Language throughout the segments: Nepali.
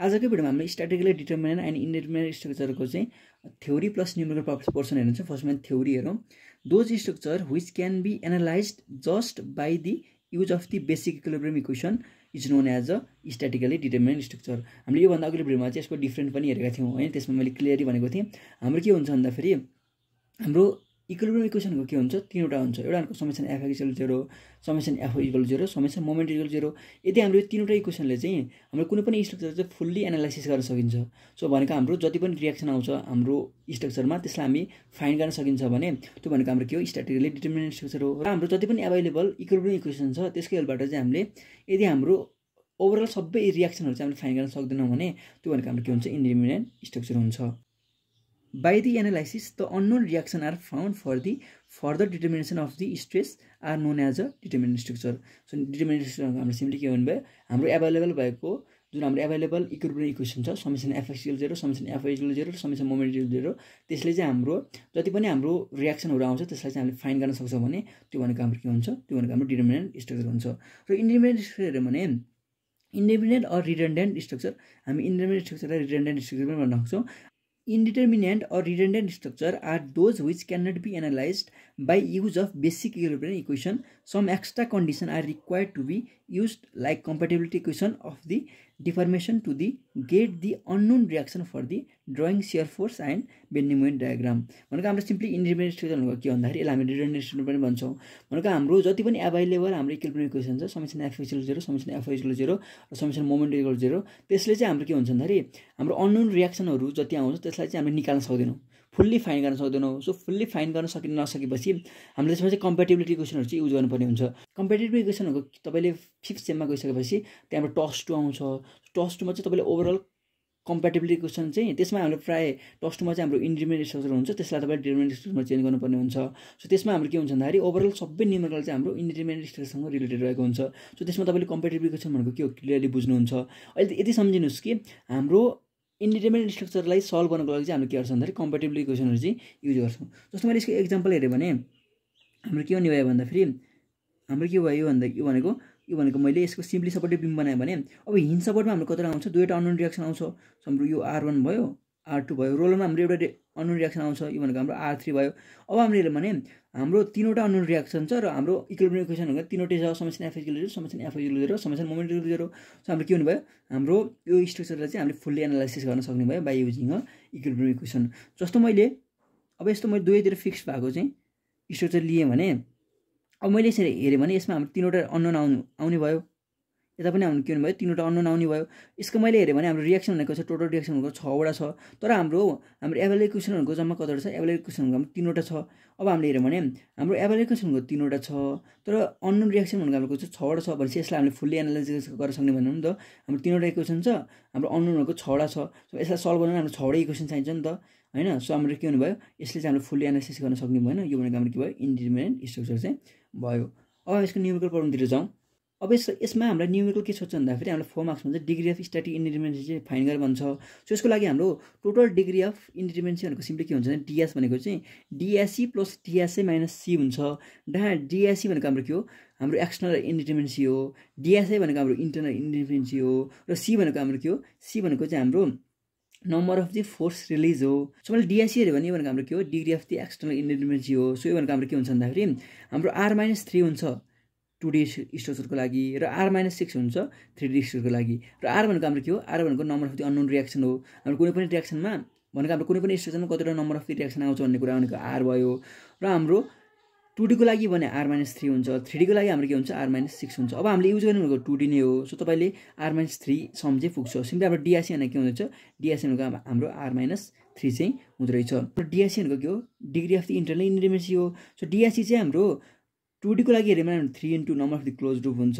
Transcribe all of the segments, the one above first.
आजकै भिडियोमा हामीले स्ट्याटिकली डिटर्मिनेन्ट एन्ड इन्डिटर्मिनेन्ट स्ट्रक्चरको चाहिँ थ्योरी प्लस न्युमेरिकल पोर्सन हेर्नुहुन्छ फर्स्टमा थ्योरी हेरौँ। Those structure which can be analyse just by the use of the basic equilibrium equation is known as a statically determinant structure हामीले योभन्दा अघिल्लो भिडियोमा चाहिँ यसको डिफ्रेन्ट पनि हेरेका थियौँ। होइन त्यसमा मैले क्लियरली भनेको थिएँ। हाम्रो के हुन्छ भन्दाफेरि हाम्रो इक्विलिब्रियम इक्वेसनको के हुन्छ? तिनवटा हुन्छ। एउटा भनेको summation F equal zero summation F equal zero summation moment equal zero यदि हाम्रो यो तिनवटा इक्वेसनले चाहिँ हाम्रो कुनै पनि स्ट्रक्चर चाहिँ फुल्ली एनालाइसिस गर्न सकिन्छ। सो भनेको हाम्रो जति पनि रियाक्सन आउँछ हाम्रो स्ट्रक्चरमा त्यसलाई हामी फाइन्ड गर्न सकिन्छ भने त्यो भनेको हाम्रो के हो? स्ट्याटिकली डिटर्मिनेन्ट स्ट्रक्चर हो। र हाम्रो जति पनि एभाइलेबल इक्विलिब्रियम इक्वेसन छ त्यसको हेल्पबाट चाहिँ हामीले यदि हाम्रो ओभरअल सबै रियाक्सनहरू चाहिँ हामीले फाइन्ड गर्न सक्दैनौँ भने त्यो भनेको हाम्रो के हुन्छ? इन्डिमिनेन्ट स्ट्रक्चर हुन्छ। By the analysis, the unknown reaction are found for the further determination of the stress are known as a determinant structure. So determinant structure हाम्रो सिम्पली के भन्नुभयो हाम्रो एभाइलेबल भएको जुन हाम्रो एभाइलेबल इक्विलिब्रियम इक्वेसन छ summation F x equal zero summation F x equal zero summation moment equal zero त्यसले चाहिँ हाम्रो जति पनि हाम्रो रियाक्सनहरू आउँछ त्यसलाई चाहिँ हामीले फाइन गर्न सक्छौँ भने त्यो भनेको हाम्रो के हुन्छ? त्यो भनेको हाम्रो डिटर्मिनेन्ट स्ट्रक्चर हुन्छ। र इन्डिपेन्डेन्ट स्ट्रक्चर हेऱ्यो भने इन्डिपेन्डेन्ट अर रिडेन्डेन्ट स्ट्रक्चर हामी इन्डिपेन्डेन्ट स्ट्रक्चरलाई रिडेन्डेन्ट स्ट्रक्चर पनि भन्न सक्छौँ। Indeterminate or redundant structure are those which cannot be analyzed by use of basic equilibrium equation. Some extra conditions are required to be used like compatibility equation of the deformation to the get the unknown reaction for the drawing shear force and bending moment diagram. भनेको हाम्रो सिम्पली इन्डिपेन्डेन्ट स्ट्रक्चर के भन्दाखेरि यसलाई हामी रिडेन्डेन्ट स्ट्रक्चर पनि भन्छौँ। भनेको हाम्रो जति पनि एभाइलेबल हाम्रो इक्विलिब्रियम इक्वेसन छ summation F equal zero summation F equal zero र समेसन मोमेन्ट इक्वल जेरो त्यसले चाहिँ हाम्रो के हुन्छ भन्दाखेरि हाम्रो अननोन रियाक्सनहरू जति आउँछ त्यसलाई चाहिँ हामीले निकाल्न सक्दैनौँ। फुल्ली फाइन गर्न सक्दैनौँ। सो फुल्ली फाइन गर्न सकि नसकेपछि हामीले त्यसमा चाहिँ कम्पेटिबिलिटी क्वेसनहरू चाहिँ युज गर्नुपर्ने हुन्छ। कम्पेटिबिलिटी क्वेसनहरूको तपाईँले फिफ्थ सेममा गइसकेपछि त्यहाँबाट टस टू आउँछ। टस टूमा चाहिँ तपाईँले ओभरअल कम्पेटिबिलिटी क्वेसन चाहिँ त्यसमा हाम्रो प्रायः टस टूमा चाहिँ हाम्रो इन्डिमिनेट स्ट्रक्चर हुन्छ। त्यसलाई तपाईँले डिटर्मिनेट स्ट्रक्चरमा चेन्ज गर्नुपर्ने हुन्छ। सो त्यसमा हाम्रो के हुन्छ भन्दाखेरि ओभरअल सबै न्युमेरिकल चाहिँ हाम्रो इन्डिमिनेट स्ट्रक्चरसँग रिलेटेड रहेको हुन्छ। सो त्यसमा तपाईँले कम्पेटिबिलिटी क्वेसन भनेको के हो? क्लियरली बुझ्नुहुन्छ। अहिले यति सम्झिनुहोस् कि हाम्रो इन्डिपेन्डेन्ट स्ट्रक्चरलाई सल्भ गर्नको लागि चाहिँ हामीले के गर्छौँ भन्दाखेरि कम्पेटिबिलिटी क्वेसनहरू चाहिँ युज गर्छौँ। जस्तो मैले यसको एक्जाम्पल हेऱ्यो भने हाम्रो के हुने भयो भन्दाखेरि हाम्रो के भयो भन्दा यो भनेको यो भनेको मैले यसको सिम्पली सपोर्टिभ बिम बनाएँ भने अब हिन्ड सपोर्टमा हाम्रो कतिवटा आउँछ दुईवटा अननोन रियाक्सन आउँछ। हाम्रो यो आर वान भयो आर टू भयो रोलरमा हाम्रो एउटा अननोन रियाक्सन आउँछ। यो भनेको हाम्रो आर थ्री भयो। अब हामीले हेऱ्यौँ भने हाम्रो तिनवटा अननोन रियाक्सन छ र हाम्रो इक्विलिब्रियम इक्वेसन भनेको तिनवटै छ। Summation F equal zero summation F equal zero moment so हाम्रो के हुनुभयो हाम्रो यो स्ट्रक्चरलाई चाहिँ हामीले फुल्ली एनालाइसिस गर्न सक्ने भयो by using a equilibrium equation जस्तो मैले अब यस्तो मैले दुवैतिर फिक्स भएको चाहिँ स्ट्रक्चर लिएँ भने अब मैले यसरी हेरेँ भने यसमा हाम्रो तिनवटा अननोन आउनु आउने भयो। यता पनि हाम्रो के हुने भयो तिनवटा अननोन आउने भयो। यसको मैले हेरेँ भने हाम्रो रियाक्सन भनेको छ टोटल रियाक्सन भनेको छवटा छ। तर हाम्रो हाम्रो भनेको जम्मा कतिवटा छ? भनेको हाम्रो तिनवटा छ। अब हामीले हेऱ्यौँ भने हाम्रो एभाइलेट भनेको तिनवटा छ। तर अननोन रियाक्सन भनेको हाम्रो चाहिँ छवटा छ भनेपछि यसलाई हामीले फुल्ली एनालाइसिस गर्न सक्ने भन्नु नि त। हाम्रो तिनवटा इक्वेसन छ हाम्रो अननोन भनेको छवटा छ। यसलाई सल्भ गर्न हाम्रो छवटा इक्वेसन चाहिन्छ नि त। होइन? सो हाम्रो के हुनुभयो? यसले चाहिँ हामीले फुल्ली एनालाइसिस गर्न सक्ने भएन। यो भनेको हाम्रो के भयो? इन्डिपेन्डेन्ट स्ट्रक्चर चाहिँ भयो। अब यसको न्युमेरिकल प्रब्लमतिर जाउँ। अब यस यसमा हामीलाई न्युमेरिकल के सोध्छ भन्दाखेरि हामीलाई फोर मार्क्समा चाहिँ डिग्री अफ स्ट्याटिक इन्डिपेन्डेन्सी चाहिँ फाइन गरेर भन्छ। सो यसको लागि हाम्रो टोटल डिग्री अफ इन्डिपेन्डेन्सी भनेको सिम्पली के हुन्छ भने डिएस भनेको चाहिँ DSC plus TSA minus C हुन्छ। डा डिएससी भनेको हाम्रो के हो? हाम्रो एक्सटर्नल इन्डिपेन्डेन्सी हो। डिएसए भनेको हाम्रो इन्टरनल इन्डिपेन्डेन्सी हो। र सी भनेको हाम्रो के हो? सी भनेको चाहिँ हाम्रो number of the force release हो। सो मैले डिएससी हेऱ्यो भने यो भनेको हाम्रो के हो? Degree of the external independency हो। सो यो भनेको हाम्रो के हुन्छ भन्दाखेरि हाम्रो आर माइनस थ्री हुन्छ। टु डी स्ट्रक्चरको लागि र आर माइनस सिक्स हुन्छ थ्री डी स्ट्रक्चरको लागि। र आर भनेको हाम्रो के हो? आर भनेको number of the unknown reaction हो। हाम्रो कुनै पनि रियाक्सनमा भनेको हाम्रो कुनै पनि स्ट्रक्चरमा कतिवटा नम्बर अफ दि रियाक्सन आउँछ भन्ने कुरा भनेको आर भयो। र हाम्रो टु डीको लागि भने आर माइनस थ्री हुन्छ। थ्री डीको लागि हाम्रो के हुन्छ? आर माइनस सिक्स हुन्छ। अब हामीले युज गर्ने भनेको टु डी नै हो। सो तपाईँले आर माइनस थ्री सम चाहिँ पुग्छ। सिम्पली हाम्रो डिएससी भनेको के हुँदैछ? डिएससी भनेको हाम्रो आर माइनस थ्री चाहिँ हुँदो रहेछ। डिएससी भनेको के हो? Degree of the internal independency हो। सो डिएससी चाहिँ हाम्रो टु डीको लागि हाम्रो three into number of the close loop हुन्छ।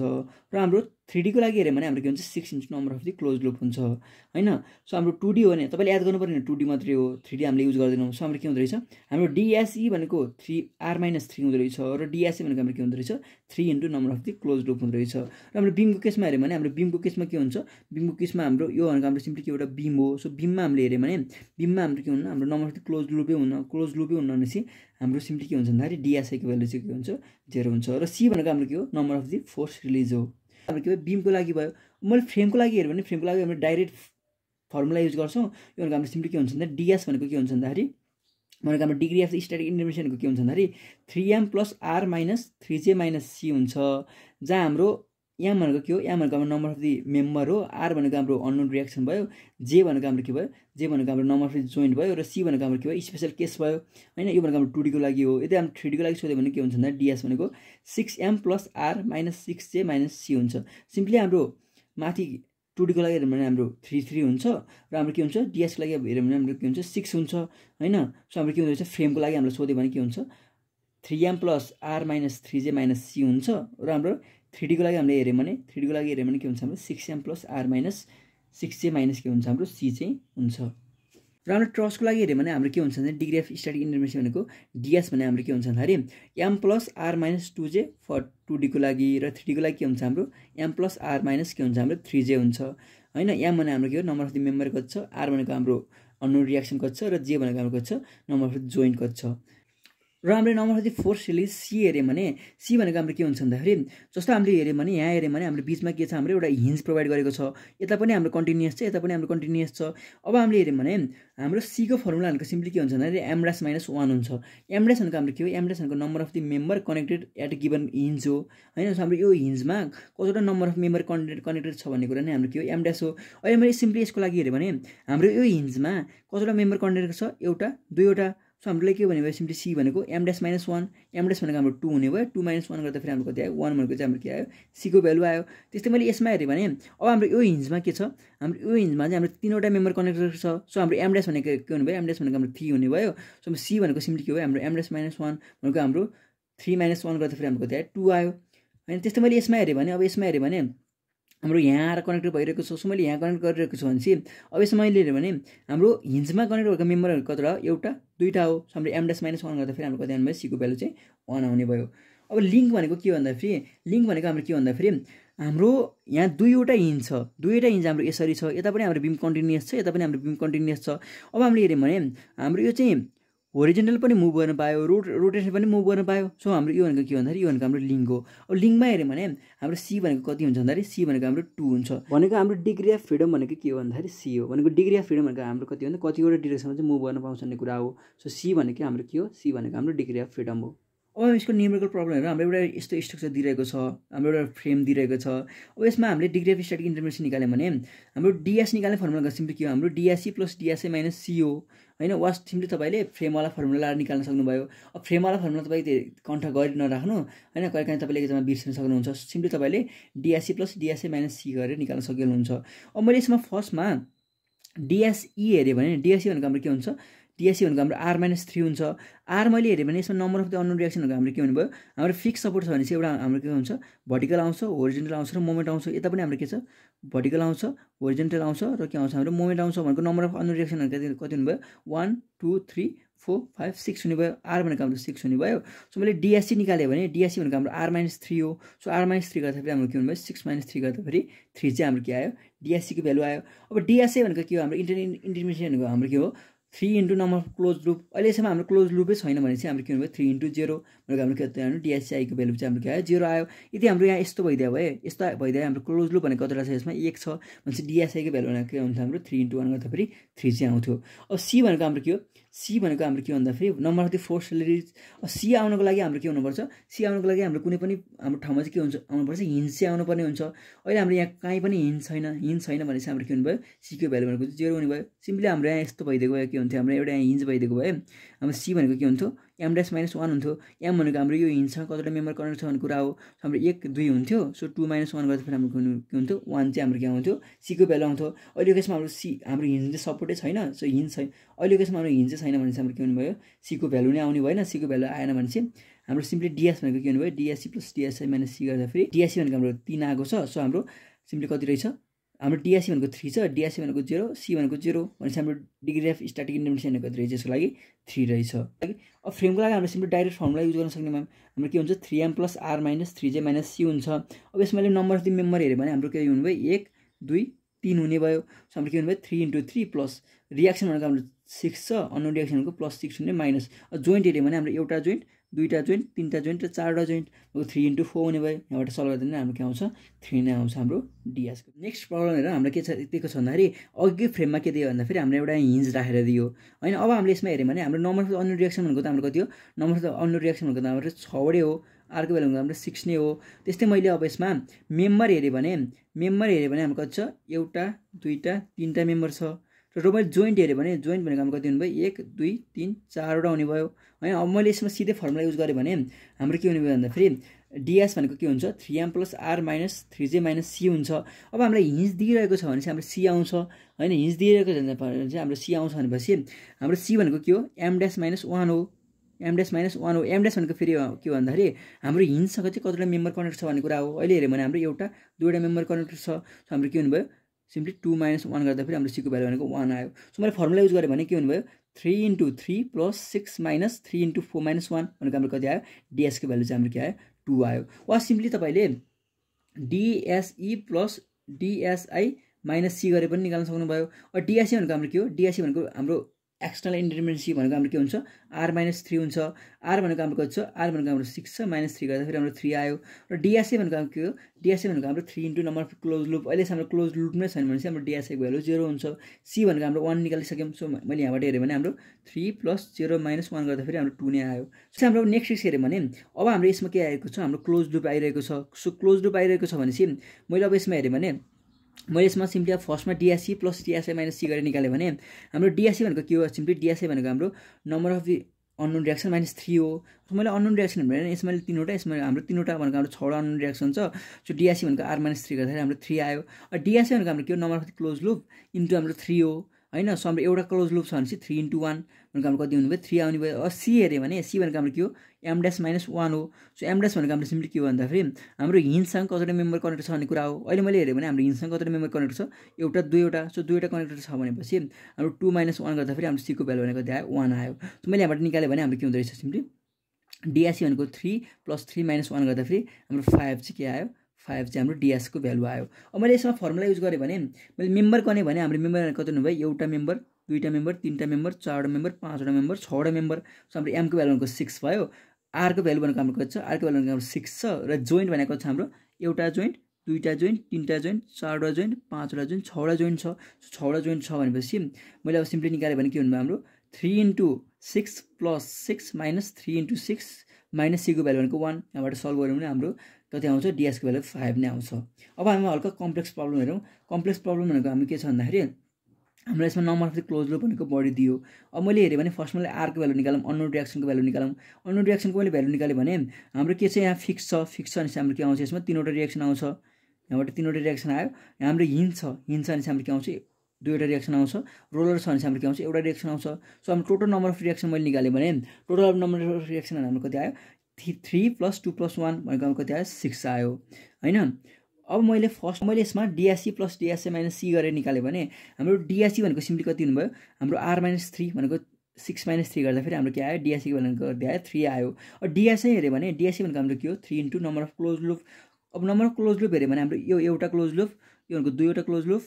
र हाम्रो थ्री डीको लागि हेऱ्यो भने हाम्रो के हुन्छ six into number of the close loop हुन्छ होइन? सो हाम्रो टु डी हो भने तपाईँले याद गर्नु पऱ्यो टु डी मात्रै हो थ्री डी हामीले युज गर्दैनौँ। सो हाम्रो के हुँदो रहेछ? हाम्रो डिएसई भनेको थ्री आर माइनस थ्री हुँदो रहेछ र डिएसई भनेको हाम्रो के हुँदो रहेछ? Three into number of the close loop हुँदो रहेछ। र हाम्रो बिमको केसमा हेऱ्यो भने हाम्रो बिमको केसमा के हुन्छ? बिमको केसमा हाम्रो यो भनेको हाम्रो सिम्पली के एउटा बिम हो? सो बिममा हामीले हेऱ्यो भने बिममा हाम्रो के हुनु हाम्रो नम्बर अफ दि क्लोज लुपै हुन क्लोज लुपै हुनु भनेपछि हाम्रो सिम्पली के हुन्छ भन्दाखेरि डिएसआईको भ्यालु चाहिँ के हुन्छ? जेरो हुन्छ। र सी भनेको हाम्रो के हो? Number of the force release हो। हाम्रो के भयो? बिमको लागि भयो। मैले फ्रेमको लागि हेऱ्यो भने फ्रेमको लागि हामीले डाइरेक्ट फर्मुला युज गर्छौँ। यो भनेको हाम्रो सिम्पली के हुन्छ भन्दा डिएस भनेको के हुन्छ भन्दाखेरि भनेको हाम्रो डिग्री अफ स्ट्याटिक इन्टरमिनेसनको के हुन्छ भन्दाखेरि three M plus R minus three J minus C हुन्छ। जहाँ हाम्रो एम भनेको के हो? एम भनेको हाम्रो नम्बर अफ दि मेम्बर हो। आर भनेको हाम्रो अननोन रियाक्सन भयो। जे भनेको हाम्रो के भयो? जे भनेको हाम्रो नम्बर अफ दि जोइन्ट भयो र सी भनेको हाम्रो के भयो? स्पेसल केस भयो। होइन? यो भनेको हाम्रो टुडीको लागि हो। यदि हाम्रो थ्रीडीको लागि सोध्यो भने के हुन्छ भन्दा डिएस भनेको six M plus R minus six J minus C हुन्छ। सिम्पली हाम्रो माथि टुडीको लागि हेऱ्यौँ भने हाम्रो थ्री थ्री हुन्छ र हाम्रो के हुन्छ? डिएसको लागि हेऱ्यौँ भने हाम्रो के हुन्छ? सिक्स हुन्छ। होइन? सो हाम्रो के हुन्छ फ्रेमको लागि हाम्रो सोध्यो भने के हुन्छ? Three M plus R minus three J minus C हुन्छ र हाम्रो थ्री डीको लागि हामीले हेऱ्यौँ भने थ्री डीको लागि हेऱ्यौँ भने के हुन्छ हाम्रो six M plus R minus six J minus के हुन्छ हाम्रो सी चाहिँ हुन्छ। र हाम्रो ट्रसको लागि हेऱ्यौँ भने हाम्रो के हुन्छ भने डिग्री अफ स्ट्याटिक इन्फर्मेसन भनेको डिएस भने हाम्रो के हुन्छ भन्दाखेरि M plus R minus two J for two डीको लागि र थ्री डीको लागि के हुन्छ हाम्रो एम प्लस आर माइनस के हुन्छ हाम्रो थ्री जे हुन्छ। होइन एम भने हाम्रो के हो नम्बर अफ द मेम्बर कति छ आर भनेको हाम्रो अनोन रियाक्सन कति छ र जे भनेको हाम्रो कति छ नम्बर अफ द जोइन्ट कति छ। र हामीले number the fourth cell C हेऱ्यौँ भने सी भनेको हाम्रो के हुन्छ भन्दाखेरि जस्तो हामीले हेऱ्यौँ भने यहाँ हेऱ्यौँ भने हाम्रो बिचमा के छ हाम्रो एउटा हिन्ज प्रोभाइड गरेको छ। यता पनि हाम्रो कन्टिन्युस छ यता पनि हाम्रो कन्टिन्युस छ। अब हामीले हेऱ्यौँ भने हाम्रो सीको फर्मुला भनेको सिम्पली के हुन्छ भन्दाखेरि एमडास माइनस वान हुन्छ। एमडास भनेको हाम्रो के हो? एमडास भनेको number of the member connected at given hinge हो। होइन हाम्रो यो हिन्जमा कतिवटा number of member connected connected छ भन्ने कुरा नै हाम्रो के हो? एमडास हो। अहिले मैले सिम्पली यसको लागि हेऱ्यो भने हाम्रो यो हिन्जमा कतिवटा मेम्बर कनेक्टेड छ? एउटा दुईवटा। सो हामीले के भन्यो भने सिम्पली सी भनेको एमडेस माइनस वान एमडेस भनेको हाम्रो टू हुने भयो टू माइनस वान गर्दाखेरि हाम्रो कति आयो वान भनेको चाहिँ हाम्रो के आयो। सीको भ्यालु आयो त्यस्तै मैले यसमा हेरेँ भने अब हाम्रो यो हिन्जमा के छ हाम्रो यो हिन्जमा चाहिँ हाम्रो तिनवटा मेम्बर कनेक्टेड छ सो हाम्रो एमडेस भनेको के हुने भयो एमडेस भनेको हाम्रो थ्री हुने भयो सो सी भनेको सिम्पली के भयो हाम्रो एमडेस माइनस वान भनेको हाम्रो थ्री माइनस वान गर्दाखेरि हाम्रो कति आयो। टू आयो होइन त्यस्तै मैले यसमा हेरेँ भने अब यसमा हेरेँ भने हाम्रो यहाँ आएर कनेक्ट भइरहेको छ सो मैले यहाँ कनेक्ट गरिरहेको छु भने चाहिँ अब यसमा मैले हेऱ्यो भने हाम्रो हिन्जमा कनेक्ट भएको मेम्बरहरू कतिवटा एउटा दुइटा हो। हाम्रो एमडेस माइनस वान गर्दाखेरि हाम्रो कति आउनु भयो सीको भ्यालु चाहिँ वान आउने भयो। अब लिङ्क भनेको के भन्दाखेरि लिङ्क भनेको हाम्रो के भन्दाखेरि हाम्रो यहाँ दुईवटा हिन्ज छ। दुईवटा हिन्ज हाम्रो यसरी छ। यता पनि हाम्रो बिम कन्टिन्युस छ यता पनि हाम्रो बिम कन्टिन्युस छ। अब हामीले हेऱ्यौँ भने हाम्रो यो चाहिँ होरिजेन्टल पनि मुभ गर्न पायो रोट रोटेसन पनि मुभ गर्न पायो। सो हाम्रो यो भनेको के भन्दाखेरि यो भनेको हाम्रो लिङ्क हो। अब लिङ्कमा हेऱ्यो भने हाम्रो सी भनेको कति हुन्छ भन्दाखेरि सी भनेको हाम्रो टू हुन्छ। भनेको हाम्रो डिग्री अफ फ्रिडम भनेको के हो भन्दाखेरि सी हो। भनेको डिग्री अफ फ्रिडम भनेको हाम्रो कति भन्दा कतिवटा डिरेक्सनमा चाहिँ मुभ गर्न पाउँछ भन्ने कुरा हो। सो सी भनेको हाम्रो के हो? सी भनेको हाम्रो डिग्री अफ फ्रिडम हो। अब यसको न्युमेरिकल प्रब्लमहरू हाम्रो एउटा यस्तो स्ट्रक्चर दिइरहेको छ हाम्रो एउटा फ्रेम दिइरहेको छ। अब यसमा हामीले डिग्री अफ स्ट्याटिक इन्फर्मेसन निकाल्यो भने हाम्रो डिएस निकाल्ने फर्मुला सिम्पली के हो? हाम्रो DSC plus DSA minus C हो। होइन वास सिम्पली तपाईँले फ्रेमवाला फर्मुला निकाल्न सक्नुभयो। अब फ्रेमवाला फर्मुला तपाईँ त्यो कन्ठ गरि नराख्नु होइन कहिले काहीँ तपाईँले एकजनामा बिर्सिन सक्नुहुन्छ। सिम्पली तपाईँले DSC plus DSA minus C गरेर निकाल्न सक्नुहुन्छ अब मैले यसमा फर्स्टमा डिएसई हेऱ्यो भने डिएसई भनेको हाम्रो के हुन्छ? डिएससी भनेको हाम्रो आर माइनस थ्री हुन्छ। आर मैले हेऱ्यो भने यसमा नम्बर अफ द अनोन रियाक्सनहरूको हाम्रो के हुनुभयो हाम्रो फिक्स सपोर्ट छ भने चाहिँ एउटा हाम्रो के हुन्छ? भर्टिकल आउँछ होरिजेन्टल आउँछ र मोमेन्ट आउँछ। यता पनि हाम्रो के छ? भर्टिकल आउँछ होरिजेन्टल आउँछ र के आउँछ? हाम्रो मोमेन्ट आउँछ भनेको नम्बर अफ अनोन रियाक्सनहरू कति हुनुभयो one two three four five six हुने भयो। आर भनेको हाम्रो सिक्स हुने भयो। सो मैले डिएससी निकालेँ भने डिएससी भनेको हाम्रो आर माइनस थ्री हो। सो आर माइनस थ्री गर्दाखेरि हाम्रो के हुनुभयो सिक्स माइनस थ्री गर्दाखेरि थ्री चाहिँ हाम्रो के आयो? डिएससीको भ्यालु आयो। अब डिएससी भनेको के हो? हाम्रो इन्टर इन्टरमिडिएट हाम्रो के हो? Three into number of close loop अहिलेसम्म हाम्रो क्लोज लुपै छैन भने चाहिँ हाम्रो के हुनुभयो? थ्री इन्टु जेरो भनेको हाम्रो के आयो डिएससिआईको भेल्यु चाहिँ हाम्रो के आयो जेरो आयो। यदि हाम्रो यहाँ यस्तो भइदियो भए यस्तो भइदियो हाम्रो क्लोज लुप भनेको कतिवटा छ यसमा? एक छ। भनेपछि डिएसआईको भेल्यु भनेको के हुन्थ्यो हाम्रो? थ्री इन्टु वान गर्दाखेरि थ्री चाहिँ आउँथ्यो। अब सी भनेको हाम्रो के हो? सी भनेको हाम्रो के भन्दाखेरि नम्बर अफ द फोर सेलेरिज। सी आउनको लागि हाम्रो के हुनुपर्छ? सी आउनको लागि हाम्रो कुनै पनि हाम्रो ठाउँमा चाहिँ के हुन्छ? आउनुपर्छ? हिन्स चाहिँ आउनुपर्ने हुन्छ। अहिले हाम्रो यहाँ कहीँ पनि हिन्स छैन। हिन्स छैन भने चाहिँ हाम्रो के हुनुभयो? सीको भ्यालु भनेको जेरो हुने भयो सिम्पली हाम्रो यहाँ यस्तो भइदिएको के हुन्थ्यो हाम्रो एउटा यहाँ हिन्स भइदिएको भए। हाम्रो सी भनेको के हुन्थ्यो? एम ड्यास माइनस वान हुन्थ्यो। एम भनेको हाम्रो यो हिन्ससँग कतिवटा मेम्बर कनेक्ट छ भन्ने कुरा हो। हाम्रो एक दुई हुन्थ्यो। सो टू माइनस वान गर्दाखेरि हाम्रो के हुन्थ्यो? वान चाहिँ हाम्रो के आउँथ्यो सीको भ्यालु आउँथ्यो? अहिले केसमा हाम्रो सी हाम्रो हिन्स चाहिँ सपोर्टै छैन। सो हिन्स छैन। अहिले केसमा हाम्रो चाहिँ छैन भने चाहिँ हाम्रो के हुनुभयो? सीको भ्यालु नै आउने भएन। सीको भ्यालु आएन भने चाहिँ हाम्रो सिम्पली डिएस भनेको के हुनुभयो? DSC plus DSI minus C गर्दाखेरि डिएससी भनेको हाम्रो तिन आएको छ। सो हाम्रो सिम्पली कति रहेछ? हाम्रो डिएससी भनेको थ्री छ डिएससी भनेको जेरो सी भनेको जेरो भनेपछि हाम्रो डिग्री अफ स्टार्टिङ इन्डिपेन्डेन्स भनेको रहेछ यसको लागि थ्री रहेछ। अब फ्रेमको लागि हाम्रो सिम्पली डाइरेक्ट फर्मुला युज गर्न सक्ने म्याम हाम्रो के हुन्छ? Three M plus R minus three J minus C हुन्छ। अब यसमा नम्बर अफ दि मेम्बर हेऱ्यो भने हाम्रो के हुनुभयो एक दुई तिन हुने भयो। सो हाम्रो के हुनुभयो three into three plus reaction भनेको हाम्रो सिक्स छ अन्य रियाक्सन भनेको प्लस सिक्स हुने माइनस जोइन्ट हेऱ्यो भने हाम्रो एउटा जोइन्ट दुईवटा जोइन्ट तिनवटा जोइन्ट र चारवटा जोइन्ट थ्री इन्टु फोर हुने भयो। यहाँबाट सल्भ गर्दा हाम्रो के आउँछ? थ्री नै आउँछ हाम्रो डिएसको नेक्स्ट प्रब्लम हेर हाम्रो के छ? दिएको छ भन्दाखेरि अघि फ्रेममा के दियो भन्दाखेरि हाम्रो एउटा हिन्ज राखेर दियो। होइन अब हामीले यसमा हेऱ्यौँ भने हाम्रो नम्बर अन्य रिएक्सन भनेको त हाम्रो कति हो? नम्बर अफ अन्य रिएक्सन भनेको त हाम्रो छवटै हो। अर्को बेला हाम्रो सिक्स नै हो। त्यस्तै मैले अब यसमा मेम्बर हेऱ्यो भने मेम्बर हेऱ्यो भने हाम्रो कति छ? एउटा दुईवटा तिनवटा मेम्बर छ। र मैले जोइन्ट हेऱ्यो भने जोइन्ट भनेको हाम्रो कति हुनुभयो? एक दुई तिन चारवटा हुने भयो। होइन अब मैले यसमा सिधै फर्मुला युज गरेँ भने हाम्रो के हुने भयो भन्दाखेरि डिएस भनेको के हुन्छ? Three M plus R minus three J minus C हुन्छ। अब हामीलाई हिन्स दिइरहेको छ भने चाहिँ हाम्रो सी आउँछ। होइन हिन्स दिइरहेको छ भने चाहिँ हाम्रो सी आउँछ भनेपछि हाम्रो सी भनेको के हो? एम ड्यास माइनस वान हो। एमडेस माइनस वान हो। एमडेस भनेको फेरि के भन्दाखेरि हाम्रो हिन्ससँग चाहिँ कतिवटा मेम्बर कनेक्ट छ भन्ने कुरा हो। अहिले हेऱ्यो भने हाम्रो एउटा दुईवटा मेम्बर कनेक्ट छ। हाम्रो के हुनुभयो? सिम्पली टू माइनस वान गर्दाखेरि हाम्रो सीको भ्यालु भनेको वान आयो। सो मैले फर्मुला युज गरेँ भने के हुनुभयो? Three into three plus six minus three into four minus one भनेको हाम्रो कति आयो? डिएसको भ्यालु चाहिँ हाम्रो के आयो? टू आयो। वा सिम्पली तपाईँले DSE plus DSI minus C गरेर पनि निकाल्न सक्नुभयो। डिएससी भनेको हाम्रो के हो? डिएससी भनेको हाम्रो एक्सटर्नल इन्डिपेन्डेन्सी भनेको हाम्रो के हुन्छ? आर माइनस थ्री हुन्छ। आर भनेको हाम्रो कति छ? आर भनेको हाम्रो सिक्स छ माइनस थ्री गर्दाखेरि हाम्रो थ्री आयो। र डिएसए भनेको हाम्रो के हो? डिएसए भनेको हाम्रो three into number close loop अहिलेसम्म हाम्रो क्लोज लुप नै छैन भने चाहिँ हाम्रो डिएसएको भ्यालु जेरो हुन्छ। सी भनेको हाम्रो वान निकालिसक्यौँ। सो मैले यहाँबाट हेऱ्यो भने हाम्रो three plus zero minus one गर्दाखेरि हाम्रो टू नै आयो। सो हाम्रो नेक्स्ट एक्स हेऱ्यो भने अब हाम्रो यसमा के आएको छ? हाम्रो क्लोज लुप आइरहेको छ। सो क्लोज लुप आइरहेको छ भने चाहिँ मैले अब यसमा हेऱ्यो भने मैले यसमा सिम्पली अब फर्स्टमा DSC plus DSA minus C गरेर निकालेँ भने हाम्रो डिएससी भनेको के हो? सिम्पली डिएसए भनेको हाम्रो number of the unknown reaction minus three हो। मैले अननोन रियाक्सन भने यसमा तिनवटा यसमा हाम्रो तिनवटा भनेको हाम्रो छवटा अननोन रियाक्सन छ सो डिएससी भनेको आर माइनस थ्री गर्दाखेरि हाम्रो थ्री आयो। डिएससी भनेको हाम्रो के हो? Number of close loop into हाम्रो थ्री हो। होइन सो हाम्रो एउटा क्लोज लुप छ भने चाहिँ थ्री इन्टु वान भनेको हाम्रो कति हुनुभयो? थ्री आउने भयो। सी हेऱ्यो भने सी भनेको हाम्रो के हो? एम ड्यास माइनस वान हो। सो एम ड्यास भनेको हाम्रो सिम्पली के हो भन्दाखेरि हाम्रो हिन्ससँग कतिवटा मेम्बर कनेक्ट छ भन्ने कुरा हो। अहिले मैले हेऱ्यो भने हाम्रो हिन्ससँग कतिवटा मेम्बर कनेक्ट छ। एउटा दुईवटा। सो दुईवटा कनेक्टेड छ भनेपछि हाम्रो टू माइनस वान गर्दाखेरि हाम्रो सीको भ्यालु भनेको त्यहाँ वान आयो। सो मैले यहाँबाट निकालेँ भने हाम्रो के हुँदो रहेछ सिम्पली डिएससी भनेको three plus three minus one गर्दाखेरि हाम्रो फाइभ चाहिँ के आयो? फाइभ चाहिँ हाम्रो डिएसको भ्यालु आयो। अब मैले यसमा फर्मुला युज गरेँ भने मैले मेम्बर गर्ने भने हाम्रो मेम्बर कति हुनुभयो? एउटा मेम्बर दुईवटा मेम्बर तिनवटा मेम्बर चारवटा मेम्बर पाँचवटा मेम्बर छवटा मेम्बर। सो हाम्रो एमको भ्यालु भनेको सिक्स भयो। आरको भ्यालु भनेको हाम्रो कति छ? आरको भ्यालु भनेको हाम्रो सिक्स छ र जोइन्ट भनेको छ हाम्रो? एउटा जोइन्ट दुईवटा जोइन्ट तिनवटा जोइन्ट चारवटा जोइन्ट पाँचवटा जोइन्ट छवटा जोइन्ट छ। छवटा जोइन्ट छ भनेपछि मैले अब सिम्पली निकालेँ भने के हुनुभयो हाम्रो? Three into six plus six minus three into six minus सीको भ्यालु भनेको वान। यहाँबाट सल्भ गऱ्यौँ भने हाम्रो कति आउँछ डिएसको भ्यालु फाइभ नै आउँछ। अब हामी हल्का कम्प्लेक्स प्रब्लम हेरौँ। कम्प्लेक्स प्रब्लम भनेको हामी के छ भन्दाखेरि हाम्रो यसमा number of the close loop भनेको बढी दियो। अब मैले हेरेँ भने फर्स्ट मैले आरको भ्यालु निकालौँ अन्नोन रियाक्सनको भ्यालु निकालौँ। अन्नोन रियाक्सनको मैले भ्यालु निकालेँ भने हाम्रो के छ यहाँ फिक्स छ फिक्स छ भने हाम्रो के आउँछ यसमा? तिनवटा रियाक्सन आउँछ। यहाँबाट तिनवटा रियाक्सन आयो। हाम्रो हिन्द छ। हिन्द छ भने हाम्रो के आउँछ? दुईवटा रियाक्सन आउँछ। रोलर छ भने हाम्रो के आउँछ? एउटा रियाक्सन आउँछ। सो हाम्रो टोटल नम्बर अफ रियाक्सन मैले निकालेँ भने टोटल नम्बर अफ रियाक्सन हाम्रो कति आयो? Three three plus two plus one भनेको कति आयो सिक्स आयो होइन? अब मैले फर्स्ट मैले यसमा DSC plus DSA minus C गरेर निकालेँ भने हाम्रो डिएससी भनेको सिम्पली कति हुनुभयो? हाम्रो आर माइनस थ्री भनेको सिक्स माइनस थ्री गर्दाखेरि हाम्रो के आयो? डिएससी भनेको आयो? थ्री आयो। डिएसए हेऱ्यो भने डिएससी भनेको हाम्रो के हो? Three into number of close loop. अब नम्बर अफ क्लोज लुप हेऱ्यो भने हाम्रो यो एउटा क्लोज लुप यो भनेको दुईवटा क्लोज लुप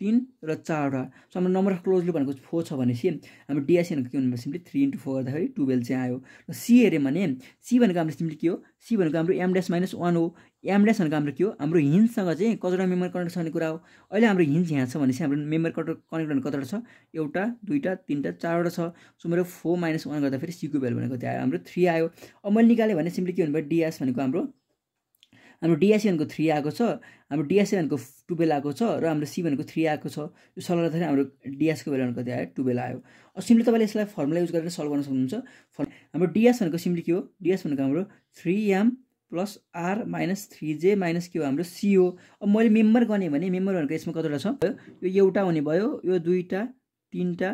तिन र चारवटा सो हाम्रो नम्बर अफ क्लोज भनेको फोर छ भनेपछि हाम्रो डिएससी भनेको के हुनु सिम्पली थ्री इन्टु फोर गर्दाखेरि टुवेल्भ चाहिँ आयो। र सी हेऱ्यो भने सी भनेको हाम्रो सिम्पली के हो? सी भनेको हाम्रो एमडेस माइनस वान हो। एमडेस भनेको हाम्रो के हो? हाम्रो हिन्ससँग चाहिँ कतिवटा मेम्बर कनेक्ट छ भन्ने कुरा हो। अहिले हाम्रो हिन्स यहाँ छ भनेपछि हाम्रो मेम्बर कनेक्ट कनेक्ट भने कतिवटा छ? एउटा दुईवटा तिनवटा चारवटा छ। सो मेरो फोर माइनस वान गर्दाखेरि सीको भ्यालु भनेको त्यो आयो। हाम्रो थ्री आयो। अब मैले निकालेँ भने सिम्पली के भन्नुभयो डिएस भनेको हाम्रो हाम्रो डिएससी भनेको थ्री आएको छ हाम्रो डिएससी भनेको टुवेल्भ आएको छ र हाम्रो सी भनेको थ्री आएको छ। यो सल्भ गर्दाखेरि हाम्रो डिएसको भ्यालु कति आयो? टुवेल्भ आयो। सिम्पली तपाईँले यसलाई फर्मुला युज गरेर सल्भ गर्न सक्नुहुन्छ। हाम्रो डिएस भनेको सिम्पली के हो? डिएस भनेको हाम्रो three M plus R minus three J minus के हो? हाम्रो सी हो। अब मैले मेम्बर गर्ने भने मेम्बर भनेको यसमा कतिवटा छ? यो एउटा हुने भयो यो दुईवटा तिनवटा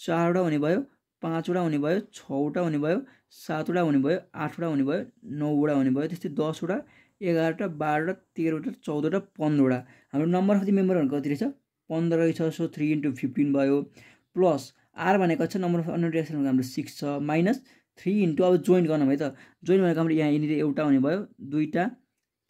चारवटा हुने भयो पाँचवटा हुने भयो छवटा हुने भयो सातवटा हुने भयो आठवटा हुने भयो नौवटा हुने भयो त्यस्तै दसवटा एघारवटा बाह्रवटा तेह्रवटा चौधवटा पन्ध्रवटा। हाम्रो नम्बर अफ दि मेम्बरहरू कति रहेछ? पन्ध्र रहेछ सो थ्री इन्टु फिफ्टिन भयो। प्लस आर भनेको छ नम्बर अफ अन्य रिएक्सन हाम्रो सिक्स छ माइनस थ्री इन्टु अब जोइन्ट गर्नु भयो त। जोइन्ट भनेको हाम्रो यहाँ यहाँनिर एउटा हुने भयो। दुईवटा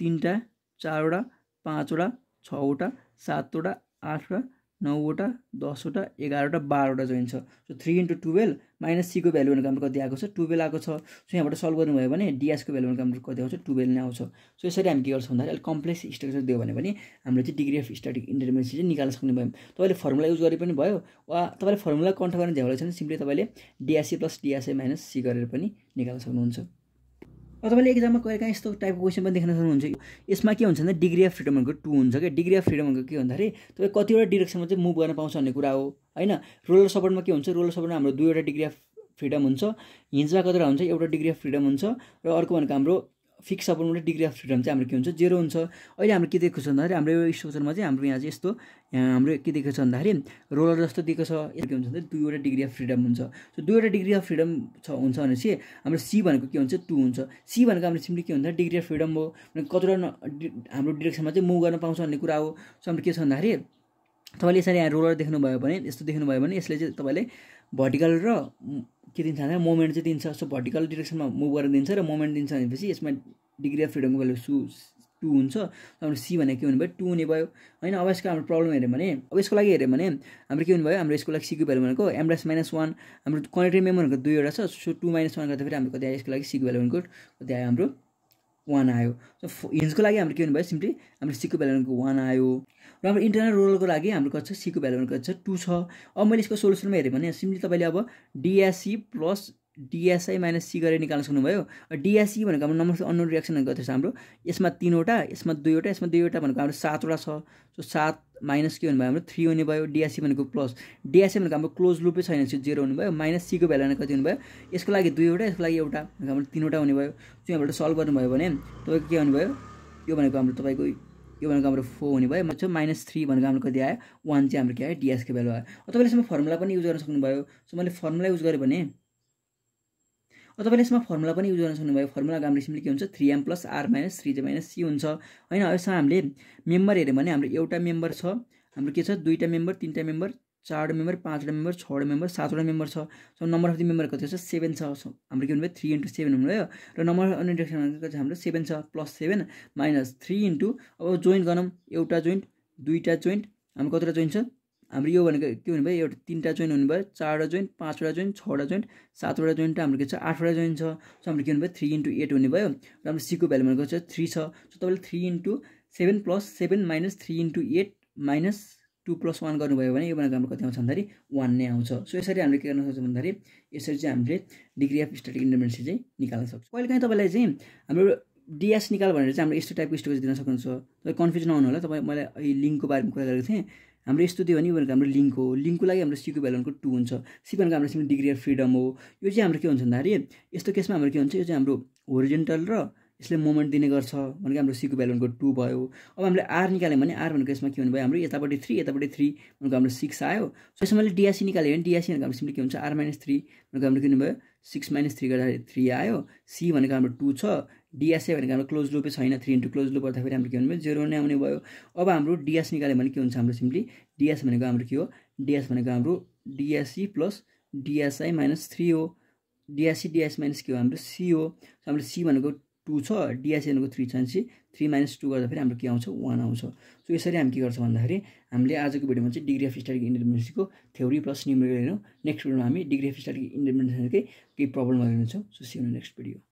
तिनवटा चारवटा पाँचवटा छवटा सातवटा आठवटा नौवटा दसवटा एघारवटा बाह्रवटा जोइन छ so three into twelve minus सीको भ्यालु भनेको कति आएको छ? टुवेल्भ आएको छ। सो यहाँबाट सल्भ गर्नुभयो भने डिएसको भ्यालु भनेको कति आउँछ? टुवेल्भ नै आउँछ। सो यसरी हामी के गर्छौँ भन्दाखेरि अलिक कम्प्लेक्स स्ट्रक्चर दियो भने पनि हामीले चाहिँ डिग्री अफ स्ट्याटिक इन्टरमिडिएट चाहिँ निकाल्न सक्ने भयो। तपाईँले फर्मुला युज गरे पनि भयो वा तपाईँले फर्मुला कन्ट्रोल गर्ने झ्याउला छ भने सिम्पली तपाईँले DSC plus DSA minus C गरेर पनि निकाल्न सक्नुहुन्छ। तपाईँले एक्जाममा कहिले काहीँ यस्तो टाइपको क्वेसन पनि देख्न सक्नुहुन्छ। यसमा के हुन्छ भने डिग्री अफ फ्रिडमहरूको टू हुन्छ क्या। डिग्री अफ फ्रिडमहरूको के भन्दाखेरि तपाईँ कतिवटा डिरेक्सनमा चाहिँ मुभ गर्न पाउँछ भन्ने कुरा हो होइन? रोलर सपोर्टमा के हुन्छ? रोलर सपोर्टमा हाम्रो दुईवटा डिग्री अफ फ्रिडम हुन्छ। हिन्जमा कतिवटा हुन्छ? एउटा डिग्री अफ फ्रिडम हुन्छ। र अर्को भनेको हाम्रो फिक्स सपोर्टमा डिग्री अफ फ्रिडम चाहिँ हाम्रो के हुन्छ? जेरो हुन्छ। अहिले हाम्रो के दिएको छ भन्दाखेरि हाम्रो यो स्ट्रक्चरमा चाहिँ हाम्रो यहाँ चाहिँ यस्तो हाम्रो के दिएको छ भन्दाखेरि रोलर जस्तो दिएको छ के हुन्छ भने दुईवटा डिग्री अफ फ्रिडम हुन्छ। सो दुईवटा डिग्री अफ फ्रिडम छ हुन्छ भनेपछि हाम्रो सी भनेको के हुन्छ? टू हुन्छ। सी भनेको हाम्रो सिम्पली के हुन्छ डिग्री अफ फ्रिडम हो। कतिवटा हाम्रो डिरेक्सनमा चाहिँ मुभ गर्न पाउँछ भन्ने कुरा हो। सो हाम्रो के छ भन्दाखेरि तपाईँले यसरी यहाँ रोलर देख्नुभयो भने यस्तो देख्नुभयो भने यसले चाहिँ तपाईँले भर्टिकल र के दिन्छ भन्दा मोमेन्ट चाहिँ दिन्छ। सो भर्टिकल डिरेक्सनमा मुभ गरेर दिन्छ र मोमेन्ट दिन्छ भनेपछि यसमा डिग्री अफ फ्रिडमको भ्यालु सु टू हुन्छ। हाम्रो सी भनेको के हुने भयो टू हुने भयो। होइन अब यसको हाम्रो प्रब्लम हेऱ्यो भने अब यसको लागि हेऱ्यो भने हाम्रो के हुने भयो? हाम्रो यसको लागि सीको भ्यालु भनेको एमडास माइनस वान हाम्रो क्वान्टिटी मेम्बर भनेको दुईवटा छ। सो टू माइनस वान गर्दाखेरि हाम्रो कति आयो? यसको लागि सीको भ्यालु भनेको कति आयो? हाम्रो वान आयो। सो हिन्जको लागि हाम्रो के हुने भयो? सिम्पली हाम्रो सीको भ्यालु भनेको वान आयो। र हाम्रो इन्टरनल रोलको लागि हाम्रो कति छ सीको भ्यालु भनेको छ टू छ। अब मैले यसको सोल्युसनमा हेरेँ भने सिम्पली तपाईँले अब DSC plus DSI minus C गरेर निकाल्न सक्नुभयो। डिएससी भनेको हाम्रो नम्बर अननोन रियाक्सन कति छ हाम्रो। यसमा तिनवटा यसमा दुईवटा यसमा दुईवटा भनेको हाम्रो सातवटा छ। सो सात माइनस के हुनुभयो हाम्रो? थ्री हुने भयो डिएससी भनेको प्लस डिएससी भनेको हाम्रो क्लोज लुपै छैन चाहिँ जेरो हुनुभयो। माइनस सीको भ्यालु कति हुनुभयो? यसको लागि दुईवटा यसको लागि एउटा हाम्रो तिनवटा हुने भयो सो यहाँबाट सल्भ गर्नुभयो भने तपाईँको के हुनुभयो? यो भनेको हाम्रो तपाईँको यो भनेको हाम्रो फोर हुने भयो मतलब माइनस थ्री भनेको हाम्रो कति आयो? वान चाहिँ हाम्रो के आयो? डिएसको भ्यालु आयो। तपाईँले यसमा फर्मुला पनि युज गर्न सक्नुभयो। सो मैले फर्मुला युज गरेँ भने तपाईँले यसमा फर्मुला पनि युज गर्न सक्नुभयो। फर्मुला हाम्रो सिम्पली के हुन्छ? Three M plus R minus three J minus C हुन्छ। होइन यसमा हामीले मेम्बर हेऱ्यो भने हाम्रो एउटा मेम्बर छ। हाम्रो के छ? दुईवटा मेम्बर तिनवटा मेम्बर चारवटा मेम्बर पाँचवटा मेम्बर छवटा मेम्बर सातवटा मेम्बर छ। So number of the member कति छ? सेभेन छ। हाम्रो के भन्नुभयो थ्री इन्टु सेभेन हुनुभयो। र नम्बर अफ इन्ट्रेक्सन कति हाम्रो सेभेन छ plus seven minus three into अब जोइन्ट गरौँ। एउटा जोइन्ट दुईवटा जोइन्ट हाम्रो कतिवटा जोइन्ट छ? हाम्रो यो भनेको के हुनुभयो? एउटा तिनवटा जोइन्ट हुनुभयो। चारवटा जोइन्ट पाँचवटा जोइन्ट छवटा जोइन्ट सातवटा जोइन्ट हाम्रो के छ? आठवटा जोइन्ट छ। सो हाम्रो के हुनुभयो? थ्री इन्टु एट हुनेभयो। र हाम्रो सीको भ्यालु भनेको चाहिँ थ्री छ। सो तपाईँले three into seven plus seven minus three into eight minus two plus one गर्नुभयो भने यो भनेको हाम्रो कति आउँछ भन्दाखेरि वान नै आउँछ। सो यसरी हामीले के गर्न सक्छौँ भन्दाखेरि यसरी चाहिँ हामीले डिग्री अफ स्ट्याटिक इन्डिपेन्डेन्सी चाहिँ निकाल्न सक्छौँ। कहिले काहीँ तपाईँलाई चाहिँ हाम्रो डिएस निकाल भनेर चाहिँ हाम्रो यस्तो टाइपको स्टोरेज दिन सक्नुहुन्छ। तपाईँ कन्फ्युज नहुनु होला तपाईँ मैले लिङ्कको बारेमा कुरा गरेको थिएँ। हाम्रो यस्तो दियो भने भनेको हाम्रो लिङ्क हो। लिङ्कको लागि हाम्रो सीको भ्यालु भनेको टू हुन्छ। सी हाम्रो सिम्पल डिग्री अफ फ्रिडम हो। यो चाहिँ हाम्रो के हुन्छ भन्दाखेरि यस्तो केसमा हाम्रो के हुन्छ यो चाहिँ हाम्रो होरिजेन्टल र यसले मोमेन्ट दिने गर्छ भनेको हाम्रो सीको भ्यालु भनेको टू भयो अब हामीले आर निकाल्यो भने आर भनेको यसमा के हुनुभयो हाम्रो यतापट्टि थ्री यतापट्टि थ्री भनेको हाम्रो सिक्स आयो सो यसमा मैले डिएससी निकाल्यो भने डिएससी भनेको हाम्रो सिम्पली के हुन्छ आर माइनस थ्री भनेको हाम्रो के हुनुभयो सिक्स माइनस थ्री गर्दाखेरि थ्री आयो सी भनेको हाम्रो टू छ डिएसए भनेको हाम्रो क्लोज लुपै छैन थ्री इन्टु क्लोज लुप गर्दाखेरि हाम्रो के भन्नुभयो जेरो नै आउने भयो अब हाम्रो डिएस निकाल्यो भने के हुन्छ हाम्रो सिम्पली डिएस भनेको हाम्रो के हो डिएस भनेको हाम्रो DSC plus DSI minus three हो डिएससी डिएस माइनस के हो हाम्रो सी हो हाम्रो सी भनेको टू छ डिएससी भनेको थ्री भनेपछि थ्री माइनस टू गर्दाखेरि हाम्रो के आउँछ? वान आउँछ। सो यसरी हामी के गर्छौँ भन्दाखेरि हामीले आजको भिडियोमा चाहिँ डिग्री अफ स्ट्याटिक इन्डिपेन्डेन्सीको थ्योरी प्लस न्युमेरिकल हेर्यौँ नेक्स्ट भिडियोमा हामी डिग्री अफ स्ट्याटिक इन्डिपेन्डेन्सीकै केही प्रब्लमहरू हेर्नेछौँ सो सी नेक्स्ट भिडियो